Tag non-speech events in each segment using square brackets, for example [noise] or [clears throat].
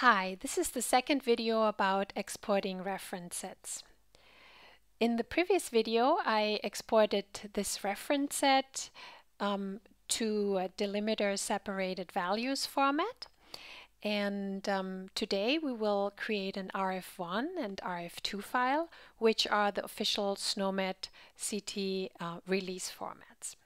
Hi, this is the second video about exporting reference sets. In the previous video, I exported this reference set um, to a delimiter separated values format. And um, today we will create an RF1 and RF2 file, which are the official SNOMED CT uh, release formats.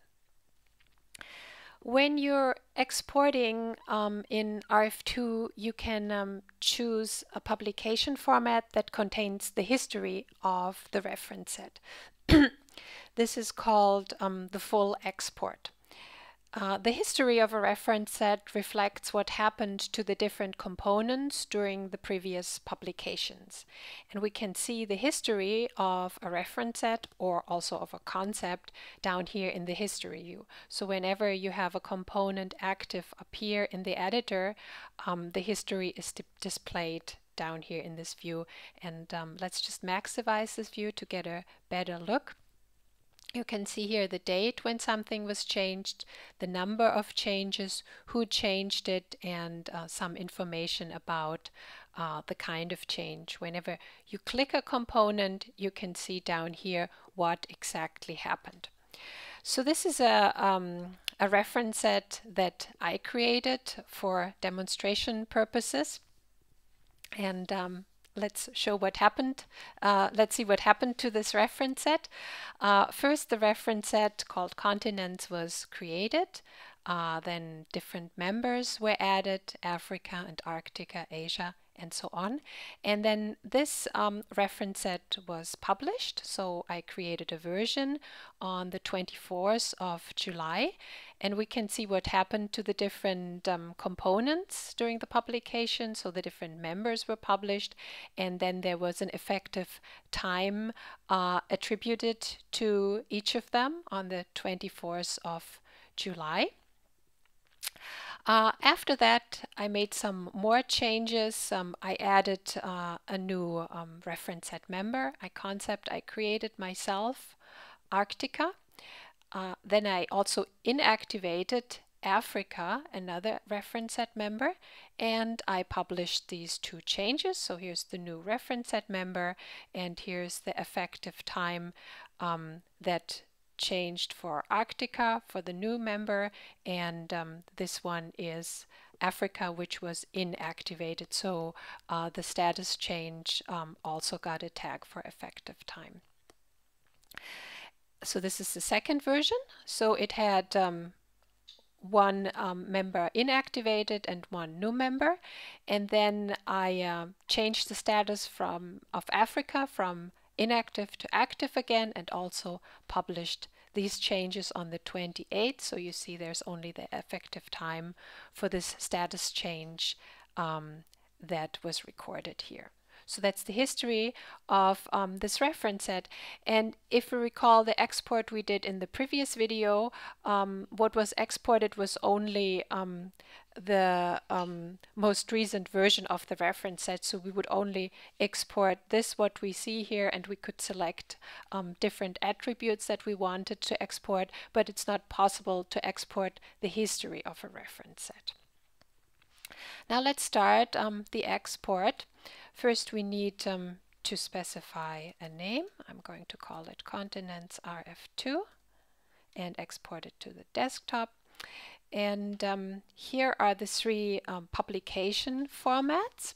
When you're exporting um, in RF2, you can um, choose a publication format that contains the history of the reference set. [clears throat] this is called um, the full export. Uh, the history of a reference set reflects what happened to the different components during the previous publications. And we can see the history of a reference set or also of a concept down here in the history view. So whenever you have a component active up here in the editor, um, the history is displayed down here in this view. And um, let's just maximize this view to get a better look. You can see here the date when something was changed, the number of changes, who changed it, and uh, some information about uh, the kind of change. Whenever you click a component, you can see down here what exactly happened. So this is a, um, a reference set that I created for demonstration purposes. And um, let's show what happened. Uh, let's see what happened to this reference set. Uh, first, the reference set called continents was created. Uh, then different members were added, Africa, Antarctica, Asia, and so on. And then this um, reference set was published. So I created a version on the 24th of July. And we can see what happened to the different um, components during the publication. So the different members were published. And then there was an effective time uh, attributed to each of them on the 24th of July. Uh, after that, I made some more changes. Um, I added uh, a new um, reference set member, a concept I created myself, Arctica. Uh, then I also inactivated Africa, another reference set member, and I published these two changes. So here's the new reference set member, and here's the effective time um, that changed for Arctica for the new member and um, this one is Africa which was inactivated so uh, the status change um, also got a tag for effective time. So this is the second version so it had um, one um, member inactivated and one new member and then I uh, changed the status from of Africa from inactive to active again and also published these changes on the 28th. So you see there's only the effective time for this status change um, that was recorded here. So that's the history of um, this reference set. And if we recall the export we did in the previous video, um, what was exported was only um, the um, most recent version of the reference set. So we would only export this, what we see here, and we could select um, different attributes that we wanted to export, but it's not possible to export the history of a reference set. Now let's start um, the export. First we need um, to specify a name. I'm going to call it Continents RF2 and export it to the desktop. And um, here are the three um, publication formats.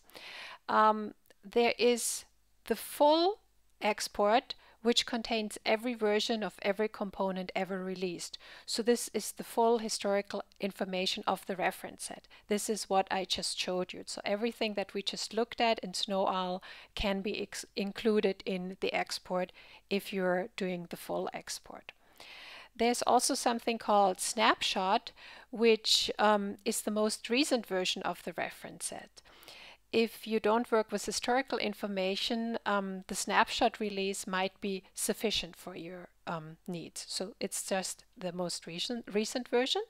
Um, there is the full export which contains every version of every component ever released. So this is the full historical information of the reference set. This is what I just showed you. So everything that we just looked at in Snow Owl can be included in the export if you're doing the full export. There's also something called snapshot, which um, is the most recent version of the reference set if you don't work with historical information, um, the snapshot release might be sufficient for your um, needs. So it's just the most recent, recent version.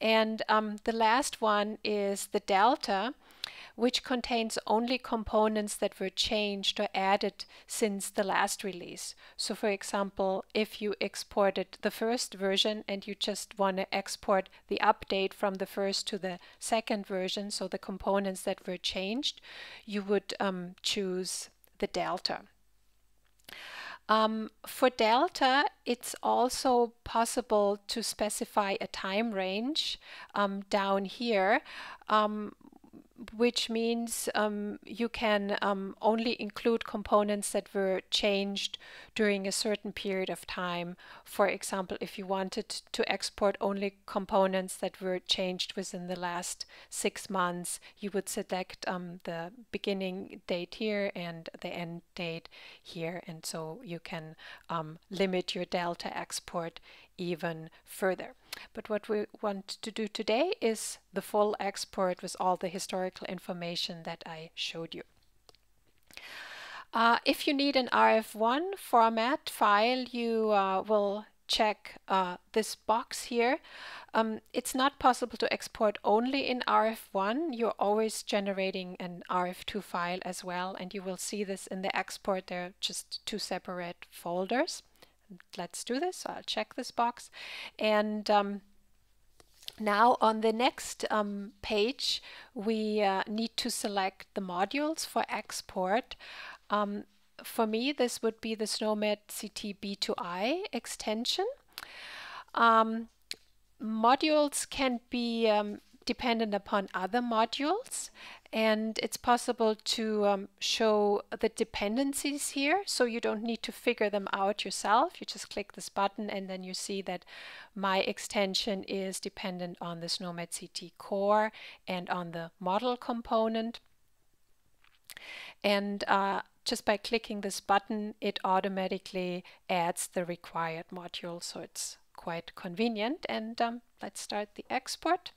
And um, the last one is the delta, which contains only components that were changed or added since the last release. So for example, if you exported the first version and you just want to export the update from the first to the second version, so the components that were changed, you would um, choose the delta. Um, for delta, it's also possible to specify a time range um, down here um, which means um, you can um, only include components that were changed during a certain period of time. For example, if you wanted to export only components that were changed within the last six months, you would select um, the beginning date here and the end date here. And so you can um, limit your delta export even further. But what we want to do today is the full export with all the historical information that I showed you. Uh, if you need an RF1 format file, you uh, will check uh, this box here. Um, it's not possible to export only in RF1. You're always generating an RF2 file as well, and you will see this in the export. They're just two separate folders let's do this. So I'll check this box. And um, now on the next um, page, we uh, need to select the modules for export. Um, for me, this would be the SNOMED CT B2I extension. Um, modules can be um, dependent upon other modules and it's possible to um, show the dependencies here. So you don't need to figure them out yourself. You just click this button and then you see that my extension is dependent on the SNOMED CT core and on the model component. And uh, just by clicking this button it automatically adds the required module. So it's quite convenient. And um, let's start the export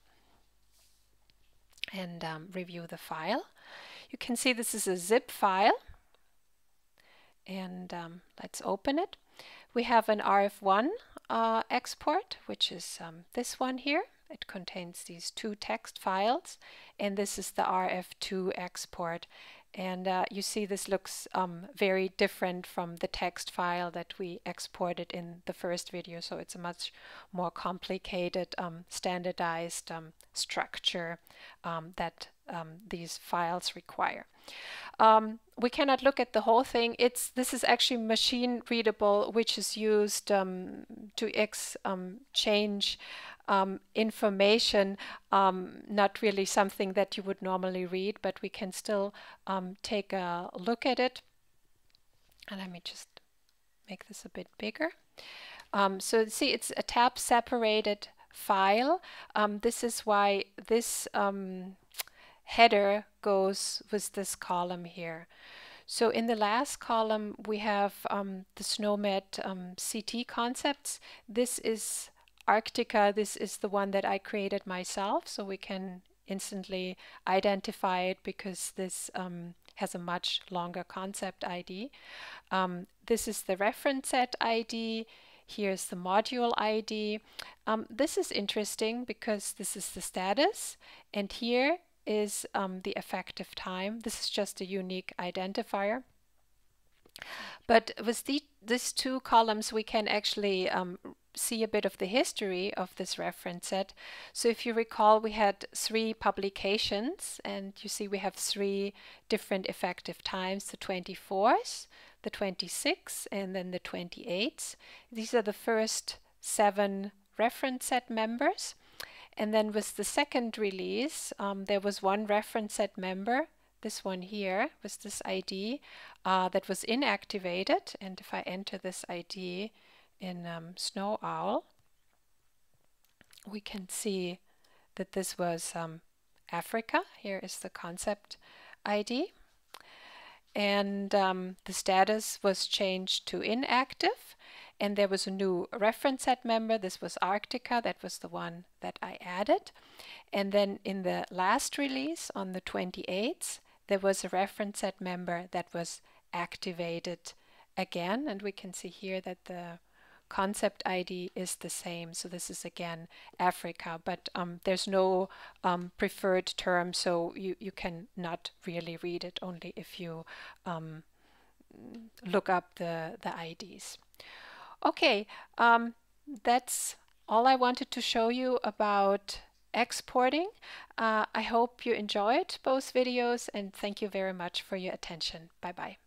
and um, review the file. You can see this is a zip file and um, let's open it. We have an RF1 uh, export which is um, this one here. It contains these two text files and this is the RF2 export and uh, you see this looks um, very different from the text file that we exported in the first video. So it's a much more complicated, um, standardized um, structure um, that um, these files require. Um, we cannot look at the whole thing. It's This is actually machine readable, which is used to exchange um, information, um, not really something that you would normally read, but we can still um, take a look at it. And let me just make this a bit bigger. Um, so see, it's a tab separated file. Um, this is why this um, header goes with this column here. So in the last column, we have um, the SNOMED um, CT concepts. This is Arctica, this is the one that I created myself, so we can instantly identify it because this um, has a much longer concept ID. Um, this is the reference set ID. Here's the module ID. Um, this is interesting because this is the status, and here is um, the effective time. This is just a unique identifier. But with the, these two columns, we can actually um, see a bit of the history of this reference set. So if you recall, we had three publications, and you see we have three different effective times, the 24th, the 26th, and then the 28th. These are the first seven reference set members. And then with the second release, um, there was one reference set member, this one here, with this ID, uh, that was inactivated. And if I enter this ID, in um, Snow Owl, we can see that this was um, Africa. Here is the concept ID. And um, the status was changed to inactive. And there was a new reference set member. This was Arctica. That was the one that I added. And then in the last release on the 28th, there was a reference set member that was activated again. And we can see here that the concept ID is the same. So this is again Africa, but um, there's no um, preferred term, so you, you can not really read it only if you um, look up the, the IDs. Okay, um, that's all I wanted to show you about exporting. Uh, I hope you enjoyed both videos and thank you very much for your attention. Bye bye.